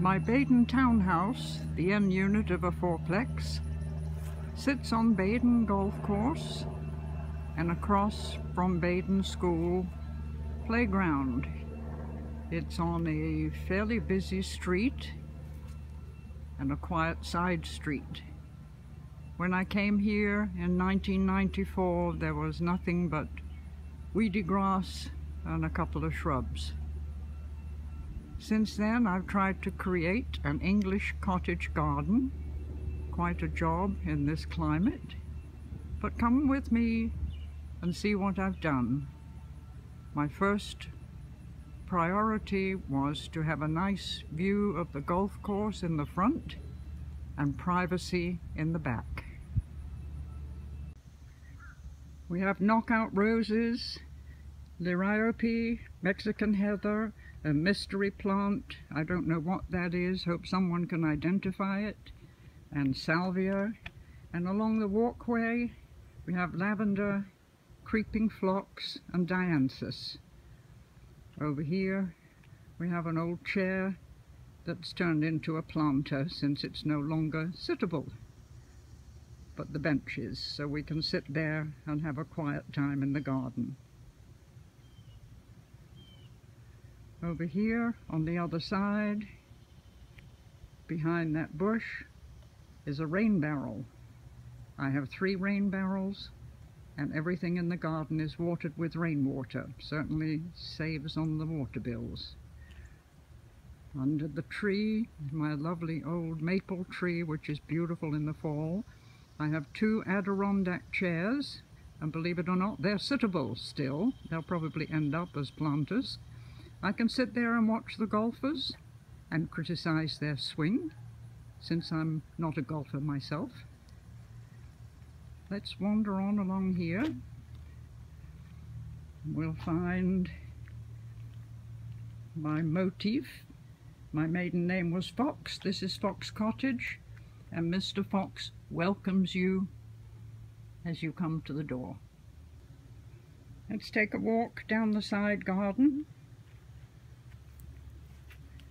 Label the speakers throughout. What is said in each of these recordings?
Speaker 1: My Badin townhouse, the end unit of a fourplex, sits on Badin Golf Course and across from Badin School playground. It's on a fairly busy street and a quiet side street. When I came here in 1994 there was nothing but weedy grass and a couple of shrubs. Since then I've tried to create an English cottage garden. Quite a job in this climate. But come with me and see what I've done. My first priority was to have a nice view of the golf course in the front and privacy in the back. We have knockout roses, liriope, Mexican heather, a mystery plant, I don't know what that is, hope someone can identify it, and salvia. And along the walkway we have lavender, creeping phlox and dianthus. Over here we have an old chair that's turned into a planter since it's no longer sittable. But the bench is, so we can sit there and have a quiet time in the garden. Over here on the other side, behind that bush, is a rain barrel. I have three rain barrels and everything in the garden is watered with rainwater. Certainly saves on the water bills. Under the tree, my lovely old maple tree, which is beautiful in the fall, I have two Adirondack chairs, and believe it or not, they're sittable still. They'll probably end up as planters. I can sit there and watch the golfers and criticize their swing, since I'm not a golfer myself. Let's wander on along here. We'll find my motif. My maiden name was Fox. This is Fox Cottage and Mr. Fox welcomes you as you come to the door. Let's take a walk down the side garden.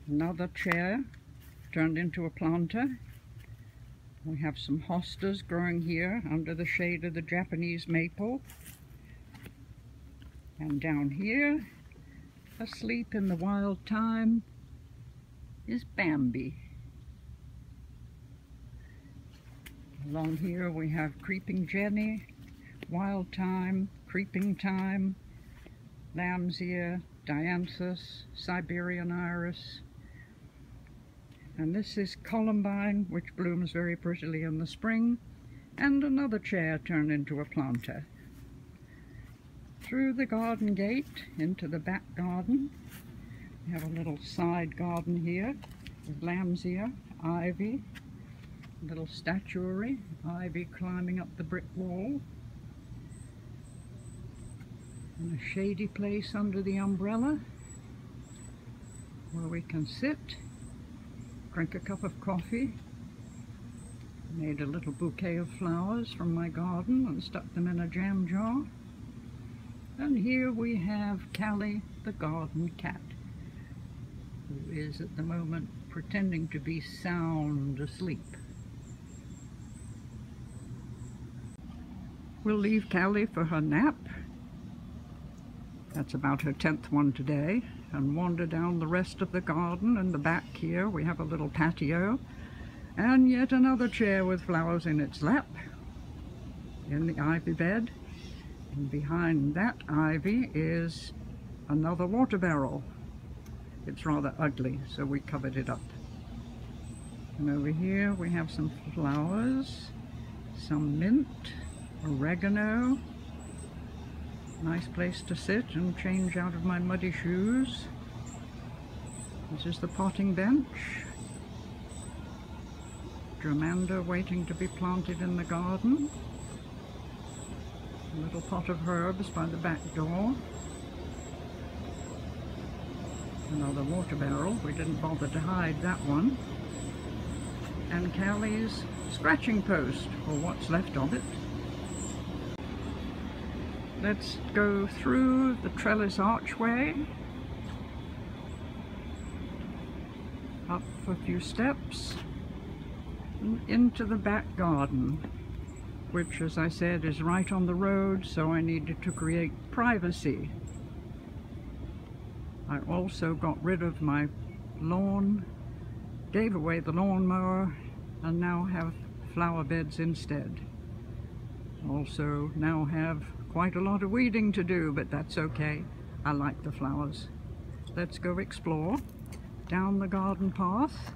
Speaker 1: Another chair turned into a planter we have some hostas growing here under the shade of the Japanese maple. And down here, asleep in the wild thyme, is Bambi. Along here we have creeping jenny, wild thyme, creeping thyme, lamb's ear, dianthus, Siberian iris, and this is columbine, which blooms very prettily in the spring, and another chair turned into a planter. Through the garden gate into the back garden, we have a little side garden here with lamb's ear, ivy, little statuary, ivy climbing up the brick wall, and a shady place under the umbrella where we can sit drank a cup of coffee, made a little bouquet of flowers from my garden and stuck them in a jam jar. And here we have Callie the garden cat, who is at the moment pretending to be sound asleep. We'll leave Callie for her nap. That's about her tenth one today. And wander down the rest of the garden and the back here we have a little patio. And yet another chair with flowers in its lap in the ivy bed. And behind that ivy is another water barrel. It's rather ugly so we covered it up. And over here we have some flowers some mint oregano Nice place to sit and change out of my muddy shoes. This is the potting bench. Germander waiting to be planted in the garden. A little pot of herbs by the back door. Another water barrel. We didn't bother to hide that one. And Callie's scratching post, or what's left of it. Let's go through the trellis archway up a few steps into the back garden which as I said is right on the road so I needed to create privacy. I also got rid of my lawn, gave away the lawnmower and now have flower beds instead. Also now have quite a lot of weeding to do but that's okay. I like the flowers. Let's go explore down the garden path.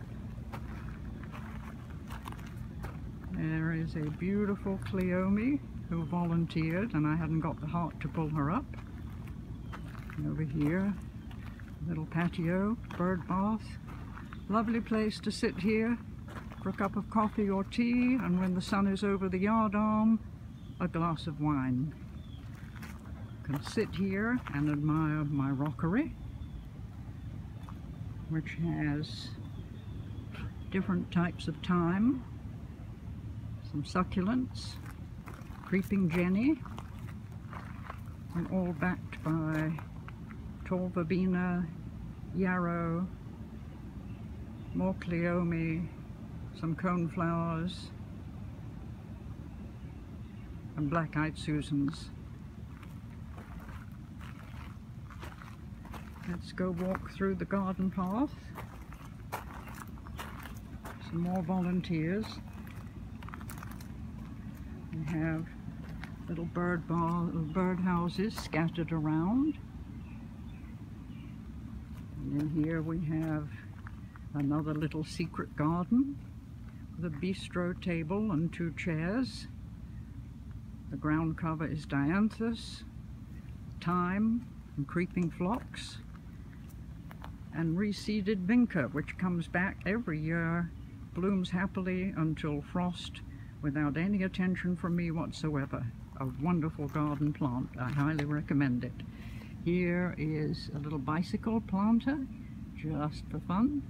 Speaker 1: There is a beautiful Cleome who volunteered and I hadn't got the heart to pull her up. And over here, little patio, bird bath. Lovely place to sit here for a cup of coffee or tea and when the sun is over the yard arm, a glass of wine. Can sit here and admire my rockery which has different types of thyme some succulents, creeping jenny, and all backed by tall verbena, yarrow, more cleome, some coneflowers, and black-eyed Susans. Let's go walk through the garden path. Some more volunteers. We have little bird ball, bird houses scattered around. And here we have another little secret garden with a bistro table and two chairs. The ground cover is dianthus, thyme and creeping phlox and reseeded vinca which comes back every year, blooms happily until frost without any attention from me whatsoever. A wonderful garden plant. I highly recommend it. Here is a little bicycle planter, just for fun.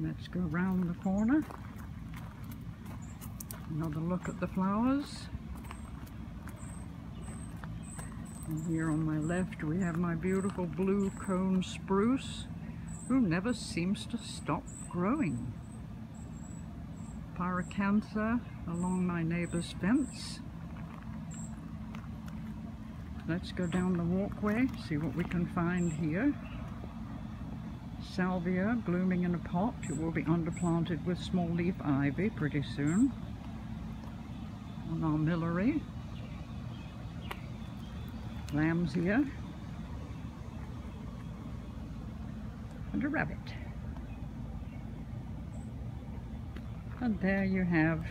Speaker 1: Let's go round the corner. Another look at the flowers. And here on my left we have my beautiful blue cone spruce who never seems to stop growing pyracantha along my neighbor's fence. Let's go down the walkway, see what we can find here. Salvia blooming in a pot. It will be underplanted with small leaf ivy pretty soon. On armillary. here And a rabbit. And there you have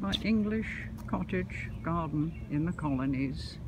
Speaker 1: my English cottage garden in the colonies.